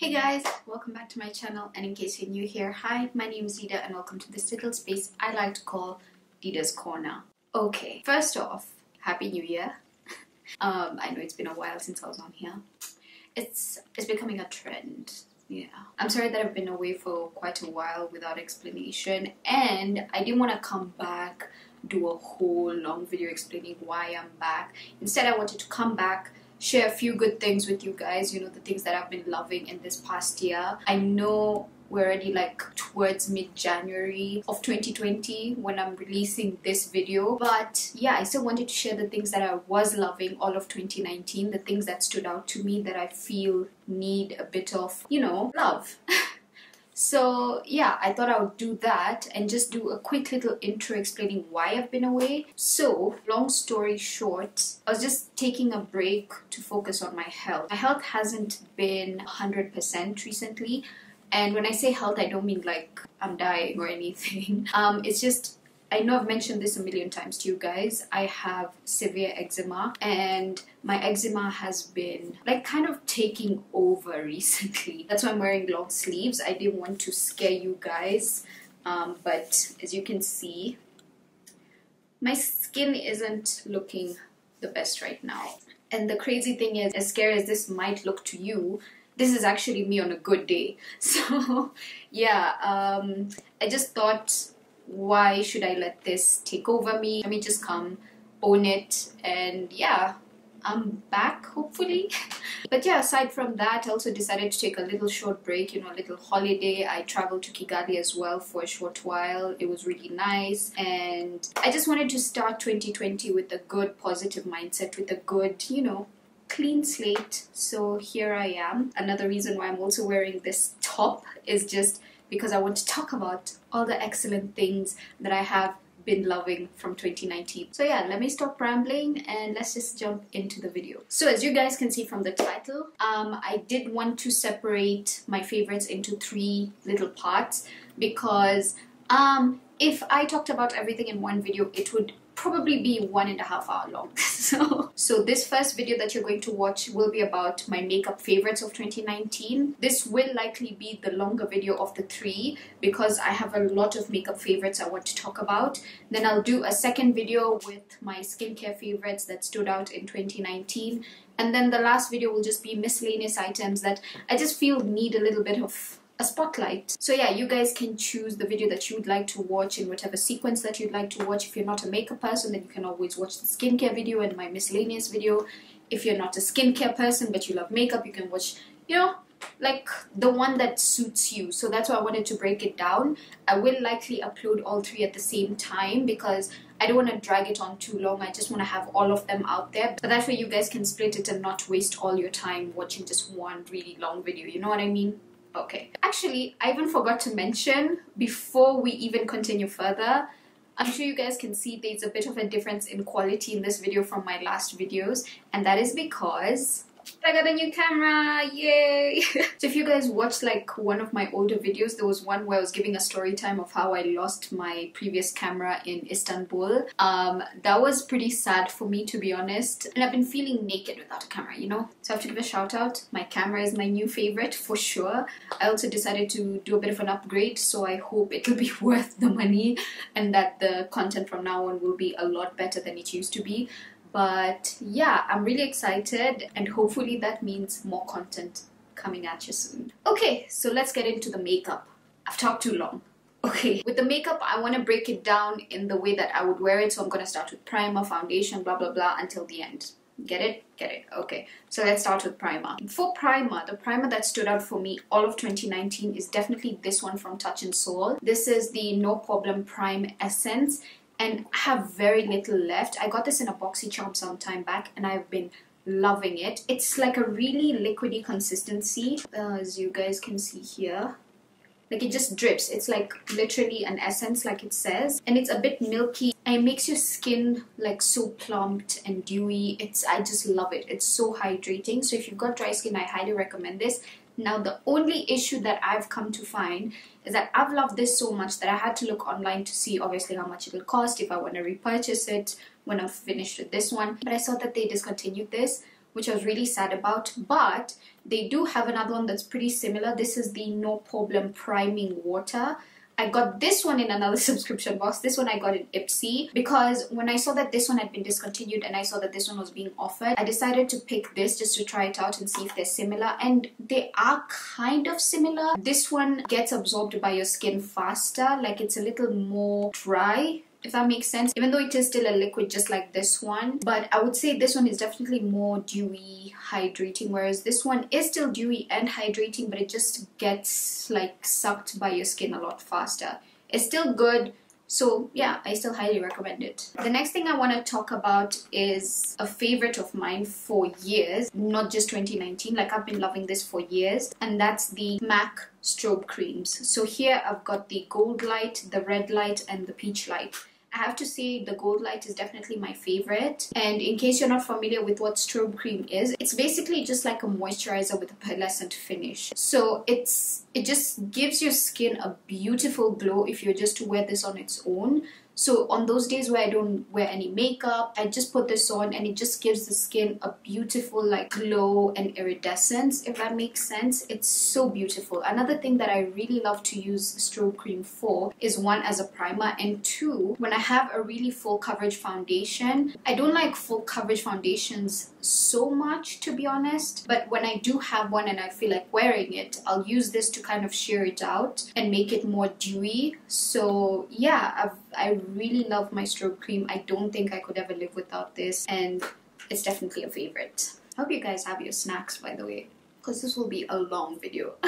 Hey guys, welcome back to my channel and in case you're new here, hi, my name is Dida and welcome to this little space I like to call Dida's Corner. Okay, first off, Happy New Year. um, I know it's been a while since I was on here. It's, it's becoming a trend. Yeah. I'm sorry that I've been away for quite a while without explanation and I didn't want to come back do a whole long video explaining why I'm back. Instead I wanted to come back share a few good things with you guys, you know, the things that I've been loving in this past year. I know we're already like towards mid-January of 2020 when I'm releasing this video but yeah I still wanted to share the things that I was loving all of 2019 the things that stood out to me that I feel need a bit of you know love So yeah, I thought I would do that and just do a quick little intro explaining why I've been away. So long story short, I was just taking a break to focus on my health. My health hasn't been 100% recently. And when I say health, I don't mean like I'm dying or anything. Um, it's just I know I've mentioned this a million times to you guys. I have severe eczema and my eczema has been like kind of taking over recently. That's why I'm wearing long sleeves. I didn't want to scare you guys, um, but as you can see, my skin isn't looking the best right now. And the crazy thing is, as scary as this might look to you, this is actually me on a good day. So, yeah, um, I just thought why should I let this take over me? Let me just come, own it, and yeah, I'm back hopefully. but yeah, aside from that, I also decided to take a little short break, you know, a little holiday. I traveled to Kigali as well for a short while. It was really nice. And I just wanted to start 2020 with a good positive mindset, with a good, you know, clean slate. So here I am. Another reason why I'm also wearing this top is just because I want to talk about all the excellent things that I have been loving from 2019. So yeah, let me stop rambling and let's just jump into the video. So as you guys can see from the title, um, I did want to separate my favorites into three little parts because um, if I talked about everything in one video, it would probably be one and a half hour long. so, so this first video that you're going to watch will be about my makeup favorites of 2019. This will likely be the longer video of the three because I have a lot of makeup favorites I want to talk about. Then I'll do a second video with my skincare favorites that stood out in 2019. And then the last video will just be miscellaneous items that I just feel need a little bit of a spotlight. So yeah, you guys can choose the video that you would like to watch in whatever sequence that you'd like to watch. If you're not a makeup person, then you can always watch the skincare video and my miscellaneous video. If you're not a skincare person but you love makeup, you can watch, you know, like the one that suits you. So that's why I wanted to break it down. I will likely upload all three at the same time because I don't want to drag it on too long. I just want to have all of them out there. But that way you guys can split it and not waste all your time watching just one really long video. You know what I mean? Okay. Actually, I even forgot to mention before we even continue further, I'm sure you guys can see there's a bit of a difference in quality in this video from my last videos and that is because I got a new camera, yay! so if you guys watched like one of my older videos, there was one where I was giving a story time of how I lost my previous camera in Istanbul. Um, that was pretty sad for me to be honest. And I've been feeling naked without a camera, you know? So I have to give a shout out. My camera is my new favorite for sure. I also decided to do a bit of an upgrade, so I hope it'll be worth the money and that the content from now on will be a lot better than it used to be. But yeah, I'm really excited and hopefully that means more content coming at you soon. Okay, so let's get into the makeup. I've talked too long. Okay, with the makeup, I want to break it down in the way that I would wear it. So I'm going to start with primer, foundation, blah, blah, blah, until the end. Get it? Get it. Okay, so let's start with primer. For primer, the primer that stood out for me all of 2019 is definitely this one from Touch In Sol. This is the No Poreblem Prime Essence and have very little left. I got this in a BoxyCharm some time back and I've been loving it. It's like a really liquidy consistency uh, as you guys can see here. Like it just drips. It's like literally an essence like it says and it's a bit milky and it makes your skin like so plumped and dewy. It's I just love it. It's so hydrating. So if you've got dry skin, I highly recommend this. Now the only issue that I've come to find is that I've loved this so much that I had to look online to see obviously how much it will cost if I want to repurchase it when I'm finished with this one. But I saw that they discontinued this which I was really sad about. But they do have another one that's pretty similar. This is the No Poreblem Priming Water. I got this one in another subscription box. This one I got in Ipsy because when I saw that this one had been discontinued and I saw that this one was being offered, I decided to pick this just to try it out and see if they're similar. And they are kind of similar. This one gets absorbed by your skin faster, like it's a little more dry if that makes sense even though it is still a liquid just like this one but i would say this one is definitely more dewy hydrating whereas this one is still dewy and hydrating but it just gets like sucked by your skin a lot faster it's still good so yeah, I still highly recommend it. The next thing I want to talk about is a favorite of mine for years, not just 2019, like I've been loving this for years, and that's the MAC strobe creams. So here I've got the gold light, the red light, and the peach light. I have to say the gold light is definitely my favorite. And in case you're not familiar with what strobe cream is, it's basically just like a moisturizer with a pearlescent finish. So it's it just gives your skin a beautiful glow if you're just to wear this on its own. So on those days where I don't wear any makeup, I just put this on and it just gives the skin a beautiful like glow and iridescence, if that makes sense. It's so beautiful. Another thing that I really love to use strobe cream for is one as a primer and two, when I have a really full coverage foundation, I don't like full coverage foundations so much to be honest, but when I do have one and I feel like wearing it, I'll use this to kind of sheer it out and make it more dewy. So yeah, I've I really love my strobe cream. I don't think I could ever live without this and it's definitely a favorite. Hope you guys have your snacks by the way because this will be a long video.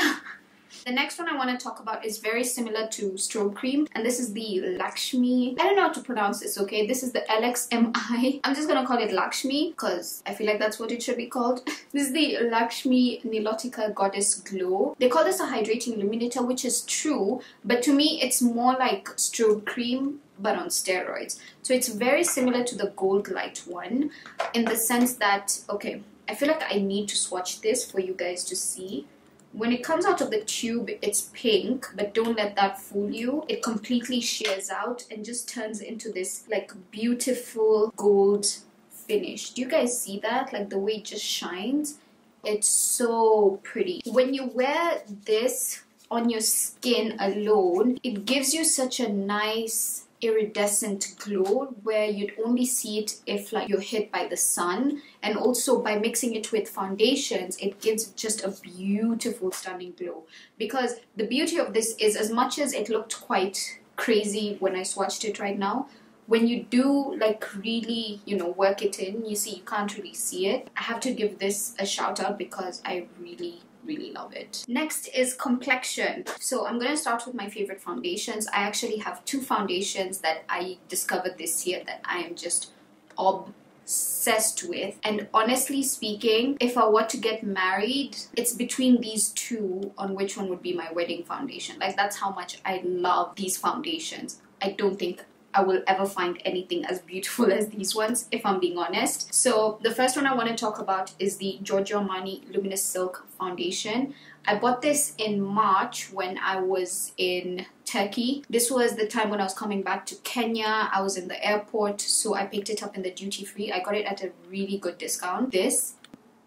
The next one I want to talk about is very similar to strobe cream and this is the Lakshmi. I don't know how to pronounce this, okay? This is the LXMI. I'm just gonna call it Lakshmi because I feel like that's what it should be called. this is the Lakshmi Nilotica Goddess Glow. They call this a hydrating illuminator which is true but to me it's more like strobe cream but on steroids. So it's very similar to the gold light one in the sense that, okay, I feel like I need to swatch this for you guys to see. When it comes out of the tube it's pink but don't let that fool you. It completely shears out and just turns into this like beautiful gold finish. Do you guys see that? Like the way it just shines? It's so pretty. When you wear this on your skin alone it gives you such a nice iridescent glow where you'd only see it if like you're hit by the sun. And also by mixing it with foundations it gives just a beautiful stunning glow. Because the beauty of this is as much as it looked quite crazy when I swatched it right now when you do like really you know work it in you see you can't really see it. I have to give this a shout out because I really really love it. Next is complexion. So I'm going to start with my favorite foundations. I actually have two foundations that I discovered this year that I am just obsessed with. And honestly speaking, if I were to get married, it's between these two on which one would be my wedding foundation. Like that's how much I love these foundations. I don't think I will ever find anything as beautiful as these ones, if I'm being honest. So the first one I want to talk about is the Giorgio Armani Luminous Silk Foundation. I bought this in March when I was in Turkey. This was the time when I was coming back to Kenya. I was in the airport, so I picked it up in the duty free. I got it at a really good discount. This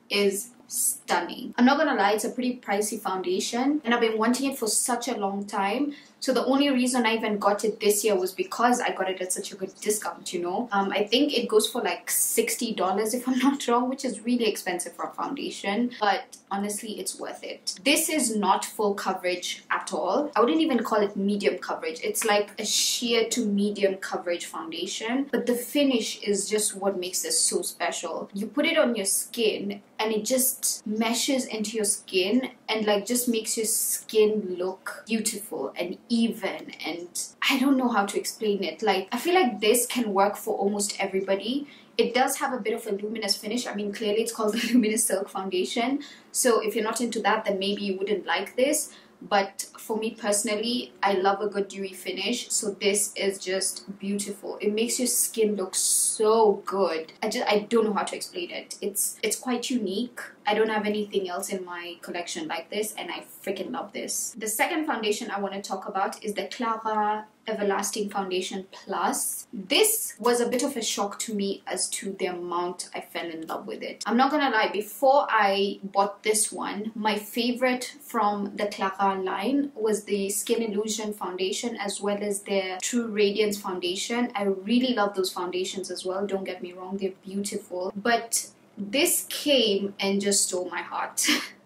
is stunning. I'm not gonna lie, it's a pretty pricey foundation and I've been wanting it for such a long time. So the only reason I even got it this year was because I got it at such a good discount, you know. Um, I think it goes for like $60 if I'm not wrong, which is really expensive for a foundation. But honestly, it's worth it. This is not full coverage at all. I wouldn't even call it medium coverage. It's like a sheer to medium coverage foundation. But the finish is just what makes this so special. You put it on your skin and it just meshes into your skin and like just makes your skin look beautiful and even and I don't know how to explain it. Like I feel like this can work for almost everybody. It does have a bit of a luminous finish. I mean, clearly it's called the Luminous Silk Foundation. So if you're not into that, then maybe you wouldn't like this but for me personally i love a good dewy finish. So this is just beautiful. It makes your skin look so good. I just i don't know how to explain it. It's it's quite unique. I don't have anything else in my collection like this and i freaking love this. The second foundation i want to talk about is the Clarins Everlasting Foundation Plus. This was a bit of a shock to me as to the amount I fell in love with it. I'm not gonna lie, before I bought this one, my favorite from the Clarins line was the Skin Illusion Foundation as well as their True Radiance Foundation. I really love those foundations as well, don't get me wrong, they're beautiful. But this came and just stole my heart.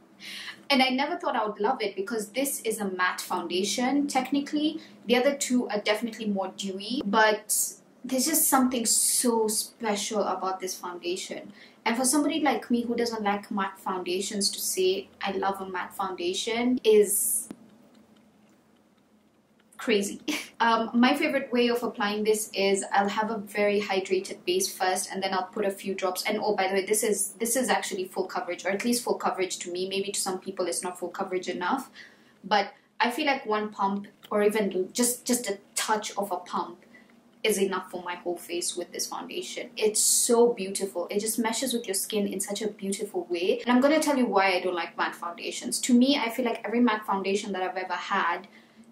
and I never thought I would love it because this is a matte foundation technically. The other two are definitely more dewy, but there's just something so special about this foundation. And for somebody like me who doesn't like matte foundations to say I love a matte foundation is crazy. Um, my favorite way of applying this is I'll have a very hydrated base first and then I'll put a few drops and oh by the way this is this is actually full coverage or at least full coverage to me maybe to some people it's not full coverage enough but I feel like one pump or even just just a touch of a pump is enough for my whole face with this foundation. It's so beautiful. It just meshes with your skin in such a beautiful way. And I'm going to tell you why I don't like matte foundations. To me, I feel like every matte foundation that I've ever had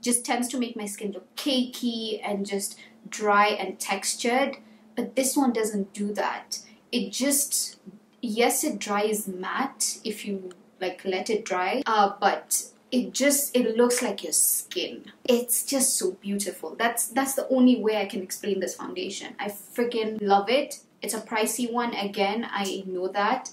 just tends to make my skin look cakey and just dry and textured. But this one doesn't do that. It just, yes, it dries matte if you like let it dry, uh, but it just it looks like your skin it's just so beautiful that's that's the only way i can explain this foundation i freaking love it it's a pricey one again i know that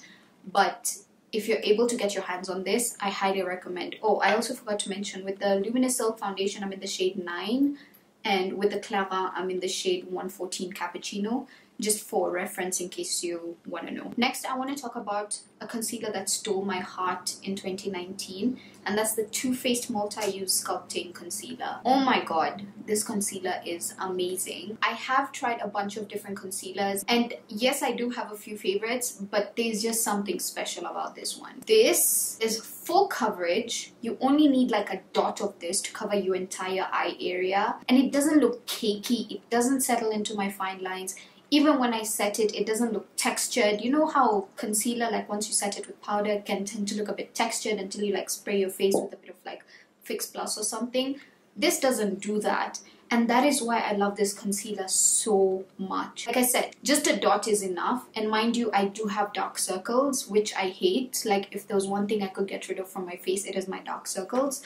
but if you're able to get your hands on this, I highly recommend. Oh, I also forgot to mention with the Luminous Silk Foundation, I'm in the shade 9 and with the Clarins, I'm in the shade 114 Cappuccino just for reference in case you want to know. Next, I want to talk about a concealer that stole my heart in 2019 and that's the Too Faced Multi-Use Sculpting Concealer. Oh my god, this concealer is amazing. I have tried a bunch of different concealers and yes, I do have a few favorites, but there's just something special about this one. This is full coverage. You only need like a dot of this to cover your entire eye area and it doesn't look cakey. It doesn't settle into my fine lines even when I set it, it doesn't look textured. You know how concealer, like once you set it with powder, can tend to look a bit textured until you like spray your face with a bit of like Fix Plus or something. This doesn't do that. And that is why I love this concealer so much. Like I said, just a dot is enough. And mind you, I do have dark circles, which I hate. Like if there was one thing I could get rid of from my face, it is my dark circles.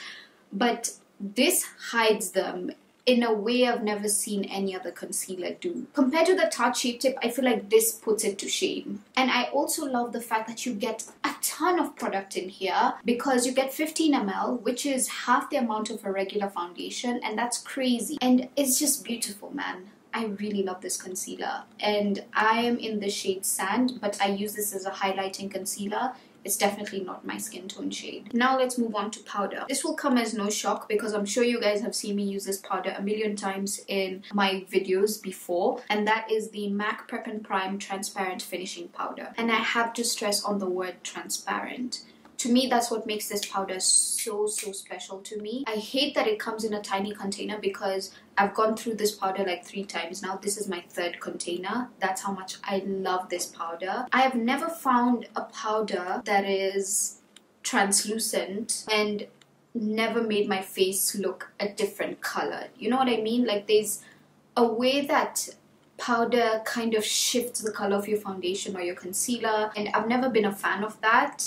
But this hides them in a way I've never seen any other concealer do. Compared to the Tarte Shape Tape, I feel like this puts it to shame. And I also love the fact that you get a ton of product in here because you get 15 ml, which is half the amount of a regular foundation, and that's crazy. And it's just beautiful, man. I really love this concealer and I am in the shade Sand but I use this as a highlighting concealer it's definitely not my skin tone shade. Now let's move on to powder. This will come as no shock because I'm sure you guys have seen me use this powder a million times in my videos before and that is the MAC Prep and Prime Transparent Finishing Powder. And I have to stress on the word transparent to me that's what makes this powder so so special to me. I hate that it comes in a tiny container because i've gone through this powder like three times. Now this is my third container. That's how much i love this powder. I have never found a powder that is translucent and never made my face look a different color. You know what i mean? Like there's a way that powder kind of shifts the color of your foundation or your concealer and I've never been a fan of that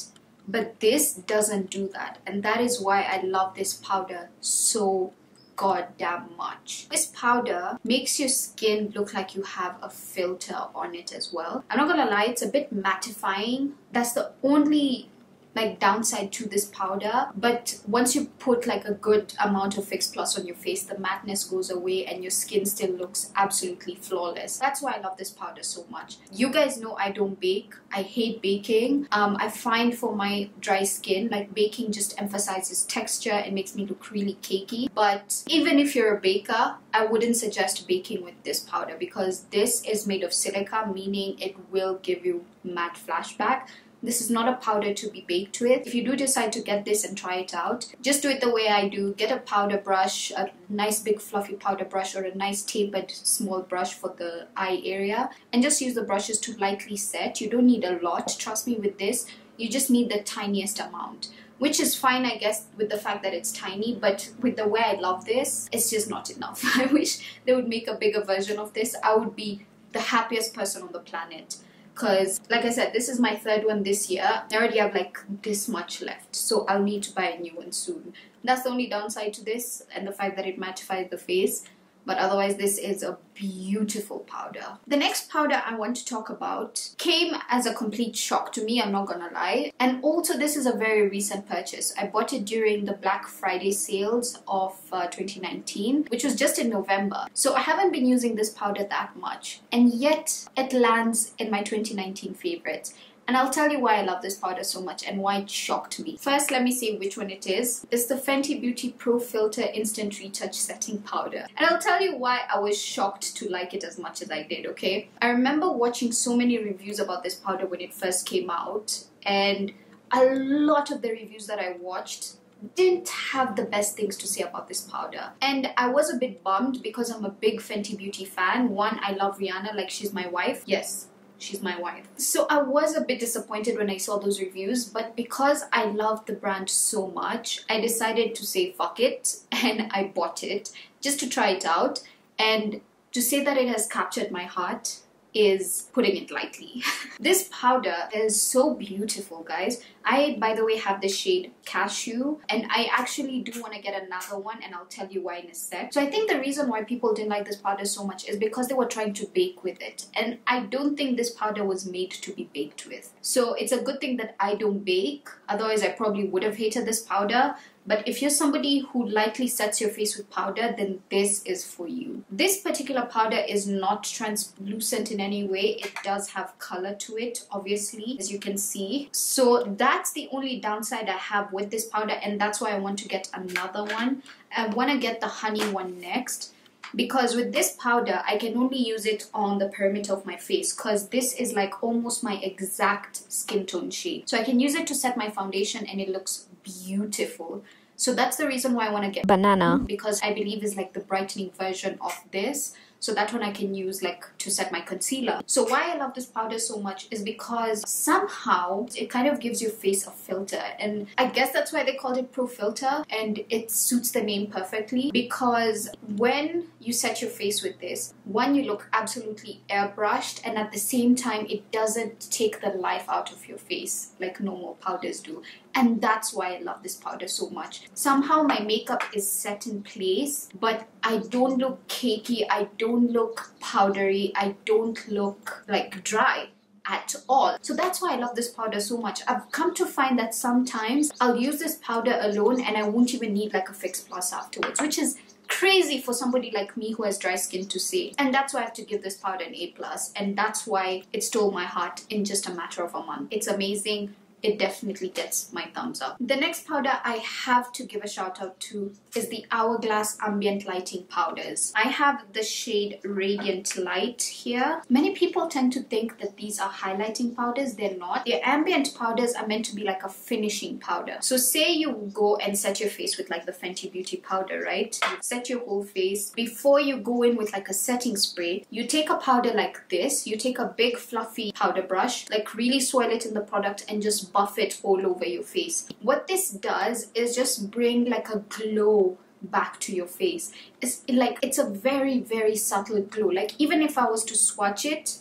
but this doesn't do that and that is why I love this powder so goddamn much. This powder makes your skin look like you have a filter on it as well. I'm not gonna lie, it's a bit mattifying. That's the only like downside to this powder. But once you put like a good amount of fix plus on your face the madness goes away and your skin still looks absolutely flawless. That's why i love this powder so much. You guys know i don't bake. I hate baking. Um, i find for my dry skin like baking just emphasizes texture. And makes me look really cakey. But even if you're a baker i wouldn't suggest baking with this powder because this is made of silica meaning it will give you matte flashback this is not a powder to be baked with. If you do decide to get this and try it out, just do it the way I do. Get a powder brush, a nice big fluffy powder brush or a nice tapered small brush for the eye area and just use the brushes to lightly set. You don't need a lot. Trust me with this, you just need the tiniest amount. which is fine, I guess, with the fact that it's tiny, but with the way I love this, it's just not enough. I wish they would make a bigger version of this. I would be the happiest person on the planet. Because, like I said, this is my third one this year. I already have like this much left, so I'll need to buy a new one soon. That's the only downside to this, and the fact that it mattifies the face but otherwise this is a beautiful powder. The next powder I want to talk about came as a complete shock to me, I'm not gonna lie. And also this is a very recent purchase. I bought it during the Black Friday sales of uh, 2019, which was just in November. So I haven't been using this powder that much and yet it lands in my 2019 favorites. And I'll tell you why I love this powder so much and why it shocked me. First, let me say which one it is. It's the Fenty Beauty Pro Filt'r Instant Retouch Setting Powder. And I'll tell you why I was shocked to like it as much as I did, okay? I remember watching so many reviews about this powder when it first came out and a lot of the reviews that I watched didn't have the best things to say about this powder. And I was a bit bummed because I'm a big Fenty Beauty fan. One, I love Rihanna like she's my wife. Yes, she's my wife. So I was a bit disappointed when I saw those reviews, but because I loved the brand so much, I decided to say fuck it and I bought it just to try it out. And to say that it has captured my heart is putting it lightly. this powder is so beautiful, guys. I, by the way, have the shade Cashew, and I actually do want to get another one, and I'll tell you why in a sec. So I think the reason why people didn't like this powder so much is because they were trying to bake with it, and I don't think this powder was made to be baked with. So it's a good thing that I don't bake, otherwise I probably would have hated this powder, but if you're somebody who lightly sets your face with powder, then this is for you. This particular powder is not translucent in any way. It does have color to it, obviously, as you can see. So that's the only downside I have with this powder and that's why I want to get another one. I want to get the honey one next because with this powder I can only use it on the perimeter of my face because this is like almost my exact skin tone shade so I can use it to set my foundation and it looks beautiful so that's the reason why I want to get banana because I believe is like the brightening version of this. So that one I can use like to set my concealer. So why I love this powder so much is because somehow it kind of gives your face a filter. And I guess that's why they called it Pro Filt'r and it suits the name perfectly because when you set your face with this, one, you look absolutely airbrushed and at the same time it doesn't take the life out of your face like normal powders do and that's why I love this powder so much. Somehow my makeup is set in place, but I don't look cakey, I don't look powdery, I don't look like dry at all. So that's why I love this powder so much. I've come to find that sometimes I'll use this powder alone and I won't even need like a fix plus afterwards, which is crazy for somebody like me who has dry skin to say. And that's why I have to give this powder an A plus. And that's why it stole my heart in just a matter of a month. It's amazing it definitely gets my thumbs up. The next powder I have to give a shout out to is the Hourglass Ambient Lighting Powders. I have the shade Radiant Light here. Many people tend to think that these are highlighting powders. They're not. The ambient powders are meant to be like a finishing powder. So say you go and set your face with like the Fenty Beauty powder, right? You set your whole face. Before you go in with like a setting spray, you take a powder like this. You take a big fluffy powder brush, like really swirl it in the product and just buff it all over your face. What this does is just bring like a glow back to your face. It's like it's a very very subtle glow. Like even if I was to swatch it,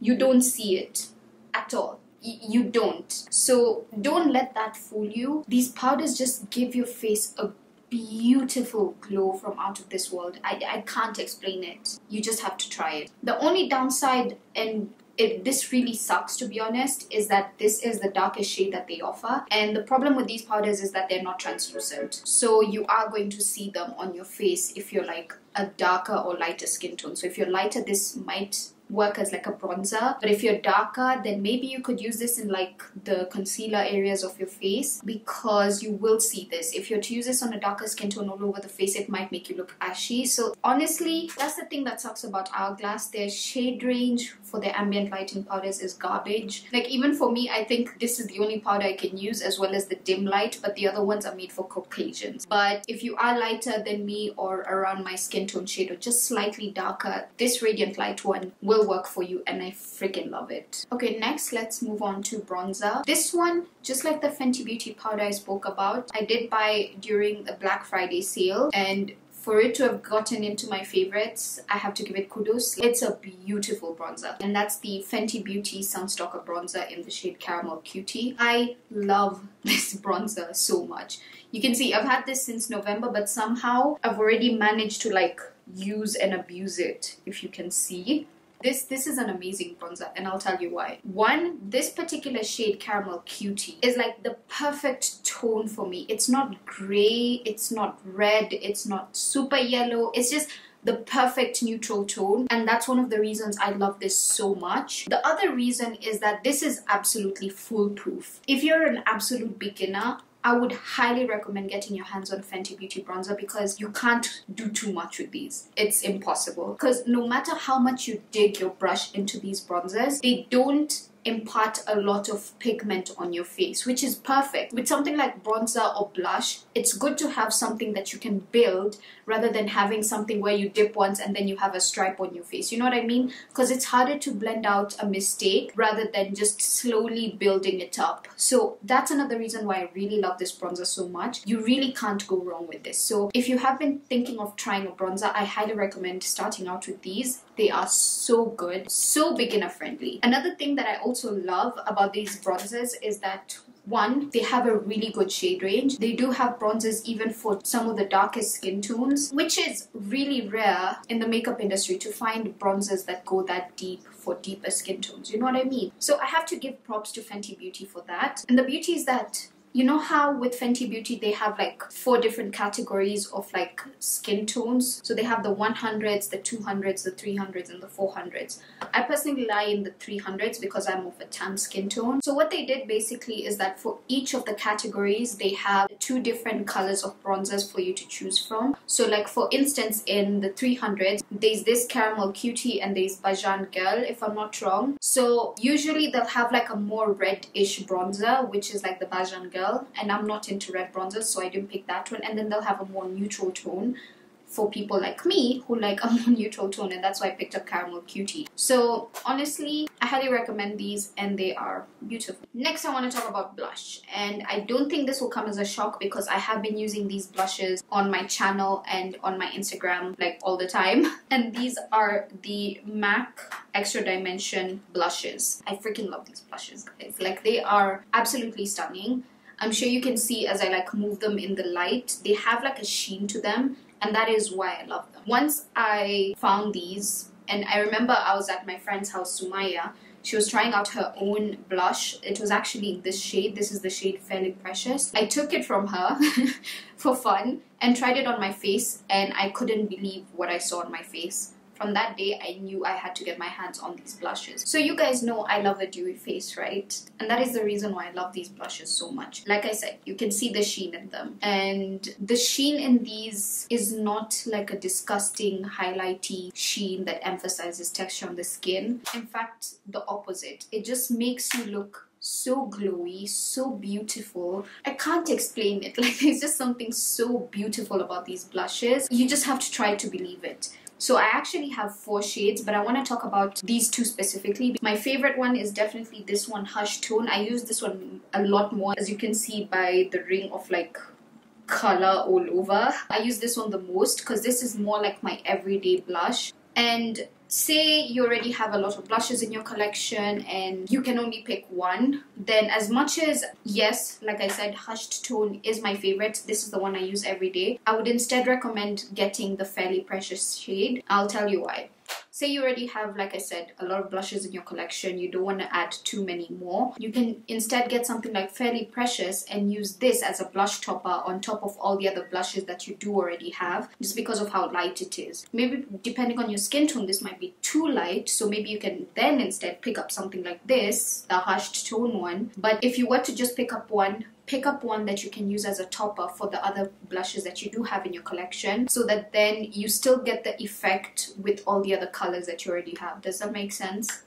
you don't see it at all. you don't. So don't let that fool you. These powders just give your face a beautiful glow from out of this world. I, I can't explain it. You just have to try it. The only downside and it, this really sucks to be honest is that this is the darkest shade that they offer. And the problem with these powders is that they're not translucent. So you are going to see them on your face if you're like a darker or lighter skin tone. So if you're lighter this might work as like a bronzer but if you're darker then maybe you could use this in like the concealer areas of your face because you will see this. If you're to use this on a darker skin tone all over the face it might make you look ashy. So honestly that's the thing that sucks about hourglass. Their shade range for their ambient lighting powders is garbage. Like even for me I think this is the only powder I can use as well as the dim light but the other ones are made for Caucasians. But if you are lighter than me or around my skin tone shade or just slightly darker this radiant light one will will work for you and I freaking love it. Okay, next let's move on to bronzer. This one, just like the Fenty Beauty powder I spoke about, I did buy during the Black Friday sale and for it to have gotten into my favorites, I have to give it kudos. It's a beautiful bronzer, and that's the Fenty Beauty Sun Stalk'r bronzer in the shade Caramel Cutie. I love this bronzer so much. You can see I've had this since November, but somehow I've already managed to like use and abuse it, if you can see. This this is an amazing bronzer and I'll tell you why. One, this particular shade Caramel Cutie is like the perfect tone for me. It's not grey, it's not red, it's not super yellow. It's just the perfect neutral tone and that's one of the reasons I love this so much. The other reason is that this is absolutely foolproof. If you're an absolute beginner, I would highly recommend getting your hands on Fenty Beauty bronzer because you can't do too much with these. It's impossible. Because no matter how much you dig your brush into these bronzers, they don't impart a lot of pigment on your face, which is perfect. With something like bronzer or blush, it's good to have something that you can build rather than having something where you dip once and then you have a stripe on your face. You know what I mean? Because it's harder to blend out a mistake rather than just slowly building it up. So that's another reason why I really love this bronzer so much. You really can't go wrong with this. So if you have been thinking of trying a bronzer, I highly recommend starting out with these. They are so good, so beginner friendly. Another thing that I also love about these bronzers is that one, they have a really good shade range. They do have bronzers even for some of the darkest skin tones, which is really rare in the makeup industry to find bronzers that go that deep for deeper skin tones. You know what I mean? So I have to give props to Fenty Beauty for that. And the beauty is that you know how with Fenty Beauty they have like four different categories of like skin tones? So they have the 100s, the 200s, the 300s, and the 400s. I personally lie in the 300s because I'm of a tan skin tone. So what they did basically is that for each of the categories they have two different colors of bronzers for you to choose from. So like for instance in the 300s there's this caramel cutie and there's Bajan girl if I'm not wrong. So usually they'll have like a more reddish bronzer which is like the Bajan girl and I'm not into red bronzers so I didn't pick that one and then they'll have a more neutral tone for people like me who like a more neutral tone and that's why I picked up Caramel Cutie. So honestly, I highly recommend these and they are beautiful. Next I want to talk about blush and I don't think this will come as a shock because I have been using these blushes on my channel and on my Instagram like all the time and these are the MAC Extra Dimension blushes. I freaking love these blushes guys. Like they are absolutely stunning. I'm sure you can see as I like move them in the light, they have like a sheen to them and that is why I love them. Once I found these and I remember I was at my friend's house, Sumaya, she was trying out her own blush. It was actually this shade. This is the shade Fairly Precious. I took it from her for fun and tried it on my face and I couldn't believe what I saw on my face from that day I knew I had to get my hands on these blushes. So you guys know I love a dewy face, right? And that is the reason why I love these blushes so much. Like I said, you can see the sheen in them. And the sheen in these is not like a disgusting highlighty sheen that emphasizes texture on the skin. In fact, the opposite. It just makes you look so glowy, so beautiful. I can't explain it. Like there's just something so beautiful about these blushes. You just have to try to believe it. So I actually have four shades, but I want to talk about these two specifically. My favorite one is definitely this one, Hush Tone. I use this one a lot more, as you can see by the ring of like color all over. I use this one the most because this is more like my everyday blush. And say you already have a lot of blushes in your collection and you can only pick one then as much as yes like i said hushed tone is my favorite. This is the one i use every day. I would instead recommend getting the fairly precious shade. I'll tell you why say you already have like i said a lot of blushes in your collection. You don't want to add too many more. You can instead get something like fairly precious and use this as a blush topper on top of all the other blushes that you do already have just because of how light it is. Maybe depending on your skin tone this might be too light so maybe you can then instead pick up something like this the hushed tone one. But if you were to just pick up one pick up one that you can use as a topper for the other blushes that you do have in your collection so that then you still get the effect with all the other colors that you already have. Does that make sense?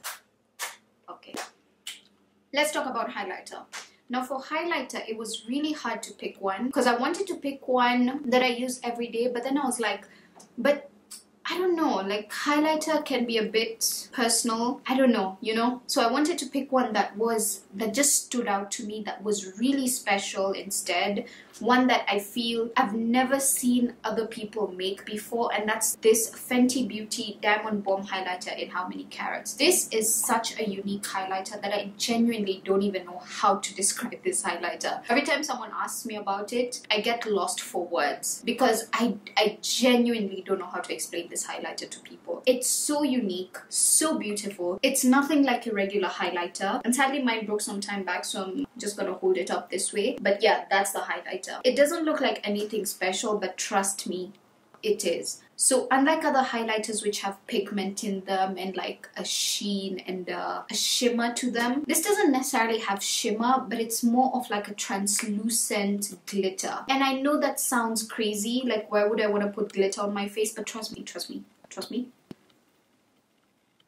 Okay. Let's talk about highlighter. Now for highlighter, it was really hard to pick one because I wanted to pick one that I use every day, but then I was like, but I don't know, like highlighter can be a bit personal. I don't know, you know? So I wanted to pick one that was, that just stood out to me, that was really special instead. One that I feel I've never seen other people make before, and that's this Fenty Beauty Diamond Bomb Highlighter in How Many Carats. This is such a unique highlighter that I genuinely don't even know how to describe this highlighter. Every time someone asks me about it, I get lost for words because I, I genuinely don't know how to explain this highlighter to people. It's so unique, so beautiful. It's nothing like a regular highlighter. And sadly mine broke some time back so I'm just gonna hold it up this way. But yeah, that's the highlighter. It doesn't look like anything special but trust me, it is. So unlike other highlighters which have pigment in them and like a sheen and a, a, shimmer to them, this doesn't necessarily have shimmer, but it's more of like a translucent glitter. And I know that sounds crazy, like why would I want to put glitter on my face? But trust me, trust me, trust me,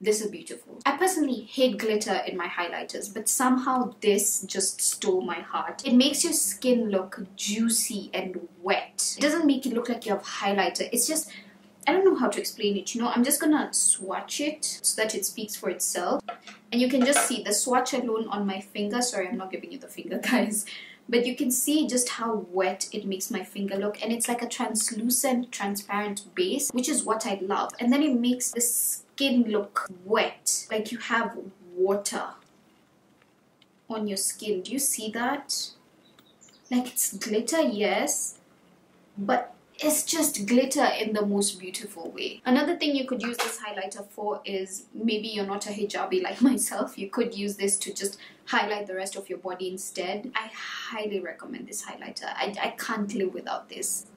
this is beautiful. I personally hate glitter in my highlighters, but somehow this just stole my heart. It makes your skin look juicy and wet. It doesn't make it look like you have highlighter. It's just, I don't know how to explain it, you know. I'm just gonna swatch it so that it speaks for itself. And you can just see the swatch alone on my finger. Sorry, I'm not giving you the finger, guys but you can see just how wet it makes my finger look and it's like a translucent transparent base which is what I love and then it makes this skin look wet, like you have water on your skin. Do you see that? Like it's glitter, yes, but it's just glitter in the most beautiful way. Another thing you could use this highlighter for is maybe you're not a hijabi like myself. You could use this to just highlight the rest of your body instead. I highly recommend this highlighter. I, I can't live without this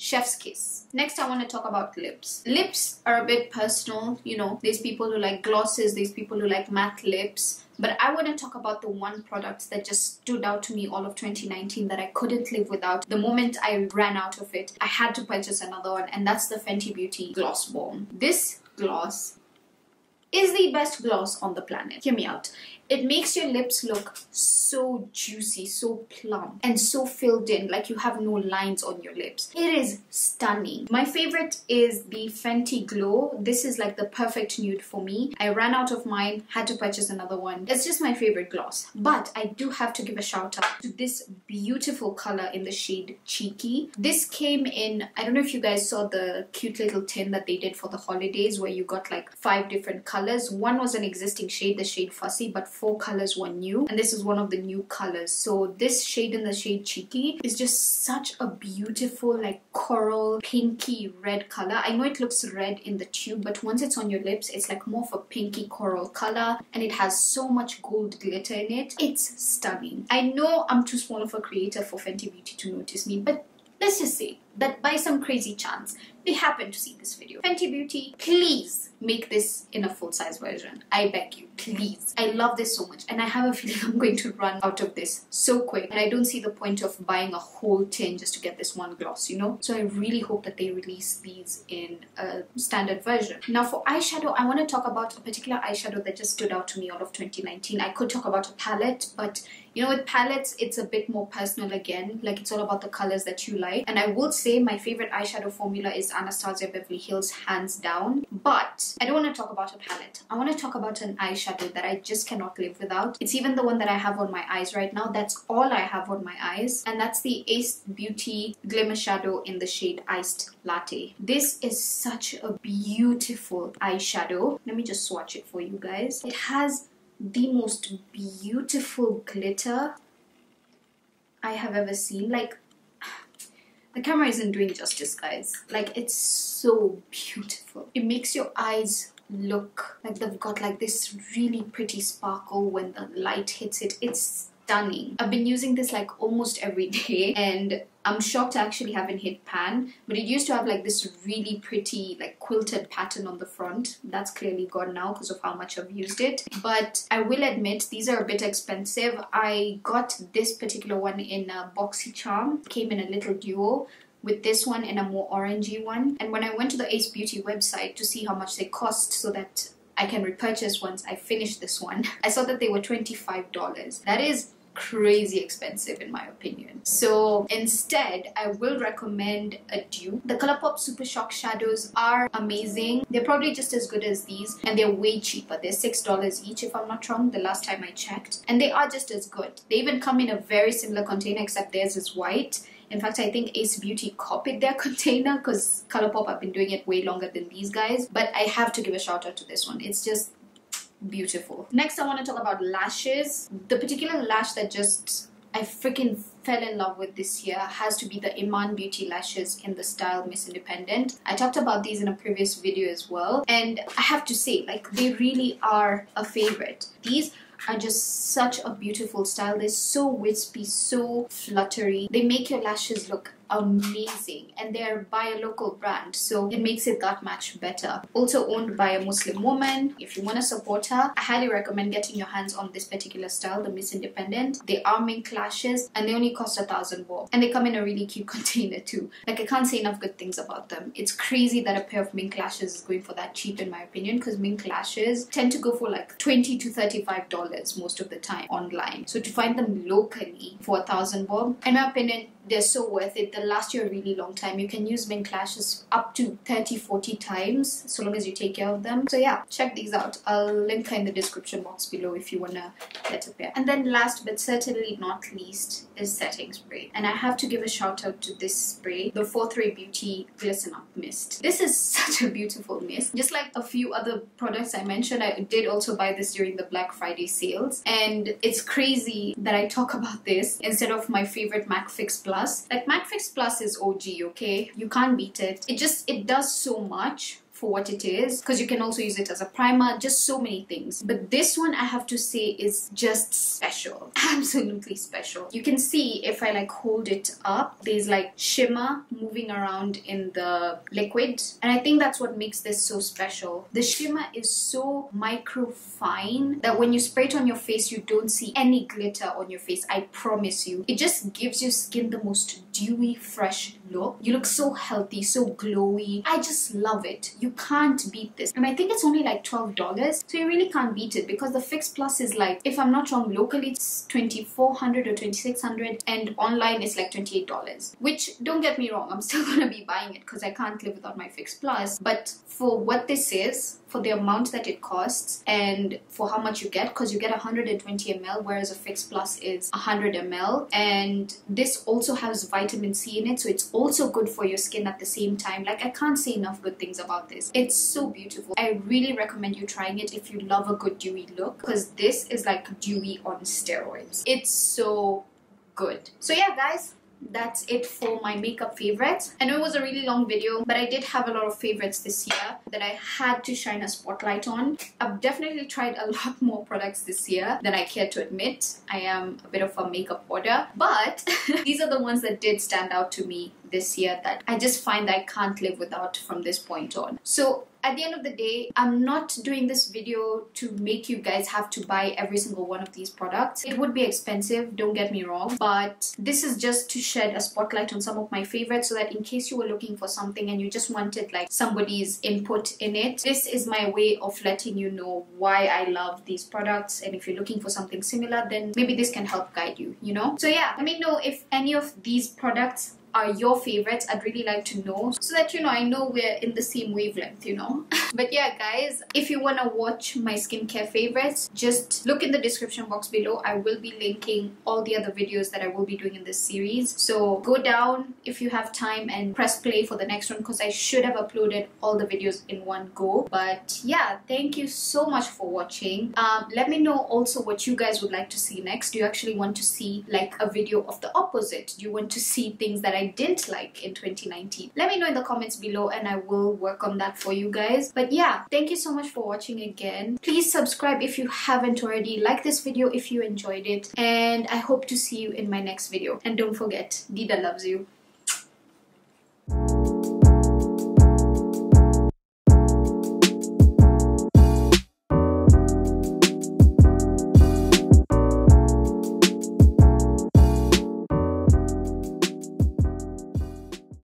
chef's kiss. Next, I want to talk about lips. Lips are a bit personal, you know. There's people who like glosses, there's people who like matte lips. But I want to talk about the one product that just stood out to me all of 2019 that I couldn't live without. The moment I ran out of it, I had to purchase another one, and that's the Fenty Beauty Gloss Bomb. This gloss is the best gloss on the planet. Hear me out. It makes your lips look so juicy, so plump, and so filled in, like you have no lines on your lips. It is stunning. My favorite is the Fenty Glow. This is like the perfect nude for me. I ran out of mine, had to purchase another one. It's just my favorite gloss. But I do have to give a shout out to this beautiful color in the shade Cheeky. This came in, I don't know if you guys saw the cute little tin that they did for the holidays where you got like five different colors. One was an existing shade, the shade Fussy, but four colors were new and this is one of the new colors. So this shade in the shade cheeky is just such a beautiful like coral pinky red color. I know it looks red in the tube but once it's on your lips it's like more of a pinky coral color and it has so much gold glitter in it. It's stunning. I know i'm too small of a creator for fenty beauty to notice me but let's just say that by some crazy chance they happen to see this video. Fenty Beauty, please make this in a full-size version. I beg you, please. I love this so much and I have a feeling I'm going to run out of this so quick and I don't see the point of buying a whole tin just to get this one gloss, you know? So I really hope that they release these in a standard version. Now for eyeshadow, I want to talk about a particular eyeshadow that just stood out to me all of 2019. I could talk about a palette, but you know, with palettes, it's a bit more personal again. Like it's all about the colors that you like. And I would say my favorite eyeshadow formula is Anastasia Beverly Hills, hands down. But I don't want to talk about a palette. I want to talk about an eyeshadow that I just cannot live without. It's even the one that I have on my eyes right now. That's all I have on my eyes. And that's the Ace Beauty Glimmer Shadow in the shade Iced Latte. This is such a beautiful eyeshadow. Let me just swatch it for you guys. It has the most beautiful glitter I have ever seen. Like, the camera isn't doing justice, guys. Like, it's so beautiful. It makes your eyes look like they've got like this really pretty sparkle when the light hits it. It's stunning. I've been using this like almost every day and I'm shocked I actually haven't hit pan, but it used to have like this really pretty like quilted pattern on the front. That's clearly gone now because of how much I've used it. But I will admit these are a bit expensive. I got this particular one in a BoxyCharm. Came in a little duo with this one and a more orangey one. And when I went to the Ace Beauty website to see how much they cost so that I can repurchase once I finish this one, I saw that they were $25. That is crazy expensive in my opinion. So instead, I will recommend a dupe. The Colourpop Super Shock shadows are amazing. They're probably just as good as these and they're way cheaper. They're $6 each if I'm not wrong the last time I checked. And they are just as good. They even come in a very similar container except theirs is white. In fact, I think Ace Beauty copied their container because Colourpop have been doing it way longer than these guys. But I have to give a shout out to this one. It's just beautiful. Next, I want to talk about lashes. The particular lash that just I freaking fell in love with this year has to be the Iman Beauty lashes in the style Miss Independent. I talked about these in a previous video as well and I have to say like they really are a favorite. These are just such a beautiful style. They're so wispy, so fluttery. They make your lashes look amazing. And they're by a local brand so it makes it that much better. Also owned by a muslim woman. If you want to support her i highly recommend getting your hands on this particular style the miss independent. They are mink lashes and they only cost a thousand won. And they come in a really cute container too. Like i can't say enough good things about them. It's crazy that a pair of mink lashes is going for that cheap in my opinion because mink lashes tend to go for like 20 to 35 dollars most of the time online. So to find them locally for a thousand won in my opinion they're so worth it. They last you a really long time. You can use mink lashes up to 30 40 times so long as you take care of them. So yeah, check these out. I'll link her in the description box below if you wanna get a pair. And then last but certainly not least is setting spray. And I have to give a shout out to this spray, the Fourth Ray Beauty Glisten Up Mist. This is such a beautiful mist. Just like a few other products I mentioned, I did also buy this during the Black Friday sales. And it's crazy that I talk about this instead of my favorite MAC Fix Plus. Like MAC Fix Plus is OG, okay? You can't beat it. It just, it does so much for what it is because you can also use it as a primer just so many things. But this one I have to say is just special. Absolutely special. You can see if I like hold it up there's like shimmer moving around in the liquid. And I think that's what makes this so special. The shimmer is so micro fine that when you spray it on your face you don't see any glitter on your face I promise you. It just gives your skin the most dewy fresh look you look so healthy so glowy I just love it you can't beat this. And I think it's only like $12. So you really can't beat it because the Fix Plus is like, if I'm not wrong, locally it's 2400 or 2600 and online it's like $28. Which, don't get me wrong, I'm still gonna be buying it because I can't live without my Fix Plus. But for what this is, for the amount that it costs and for how much you get because you get 120 ml whereas a fix plus is 100 ml and this also has vitamin c in it so it's also good for your skin at the same time. Like i can't say enough good things about this. It's so beautiful. I really recommend you trying it if you love a good dewy look because this is like dewy on steroids. It's so good. So yeah guys that's it for my makeup favorites. I know it was a really long video, but I did have a lot of favorites this year that I had to shine a spotlight on. I've definitely tried a lot more products this year than I care to admit. I am a bit of a makeup hoarder, but these are the ones that did stand out to me this year that I just find I can't live without from this point on. So at the end of the day, I'm not doing this video to make you guys have to buy every single one of these products. It would be expensive, don't get me wrong, but this is just to shed a spotlight on some of my favorites so that in case you were looking for something and you just wanted like somebody's input in it, this is my way of letting you know why I love these products and if you're looking for something similar, then maybe this can help guide you, you know? So yeah, let me know if any of these products are your favorites. I'd really like to know so that you know i know we're in the same wavelength you know. But yeah guys if you want to watch my skincare favorites just look in the description box below. I will be linking all the other videos that i will be doing in this series. So go down if you have time and press play for the next one because i should have uploaded all the videos in one go. But yeah thank you so much for watching. Um, let me know also what you guys would like to see next. Do you actually want to see like a video of the opposite? Do you want to see things that i I didn't like in 2019? Let me know in the comments below and I will work on that for you guys. But yeah, thank you so much for watching again. Please subscribe if you haven't already. Like this video if you enjoyed it. And I hope to see you in my next video. And don't forget, Dida loves you.